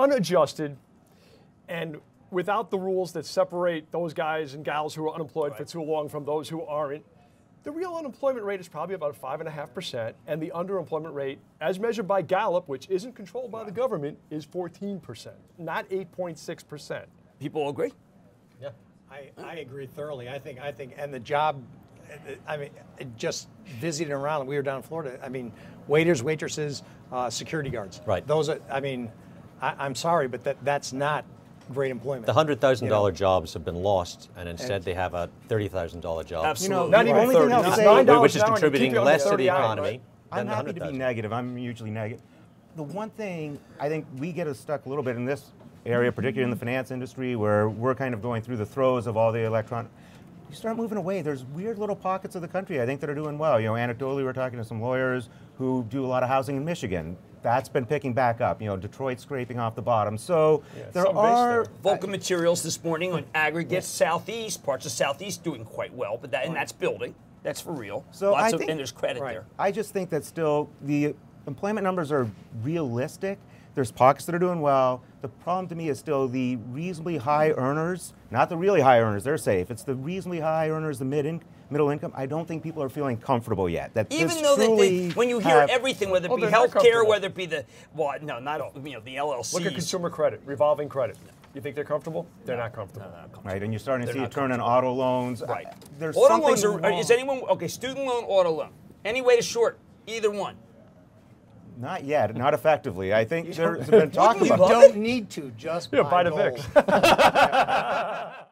unadjusted and without the rules that separate those guys and gals who are unemployed for too long from those who aren't, the real unemployment rate is probably about 5.5%, and the underemployment rate, as measured by Gallup, which isn't controlled by the government, is 14%, not 8.6%. People agree? Yeah. I, I agree thoroughly. I think, I think, and the job, I mean, just visiting around, we were down in Florida, I mean, waiters, waitresses, uh, security guards. Right. Those are, I mean, I, I'm sorry, but that, that's not great employment. The hundred thousand You know? jobs have been lost, and instead And- they have a thirty thousand dollar job. Absolutely. Not even Right. only thing I'll say- which is an hour and keep contributing less to the economy right? I'm than the happy to be negative. I'm usually negative. The one thing I think we get us stuck a little bit in this area, particularly in the finance industry, where we're kind of going through the throes of all the electron. You start moving away. There's weird little pockets of the country I think that are doing well. You know, anecdotally, we're talking to some lawyers who do a lot of housing in Michigan. That's been picking back up. You know, Detroit scraping off the bottom. So Yeah, there some base are. there. Vulcan Materials this morning on aggregates, southeast, parts of southeast doing quite well, but that and that's building. That's for real. So Lots I of think- and there's credit Right. there. I just think that still the employment numbers are realistic. There's pockets that are doing well. The problem to me is still the reasonably high earners, not the really high earners, they're safe. It's the reasonably high earners, the mid in, middle income. I don't think people are feeling comfortable yet. That Even this though that they, when you hear have- everything, whether it Oh, be they're healthcare, whether it be the well, no, not all, you know the LLC. Look at consumer credit, revolving credit. You think they're comfortable? They're not comfortable. right, and you're starting to They're see a turn in auto loans. Right. I- There's auto something loans are, wrong. is anyone okay? Student loan, auto loan. Any way to short either one? Not yet, not effectively. I think there's been talk about You love don't need to just Yeah, buy buy the. VIX.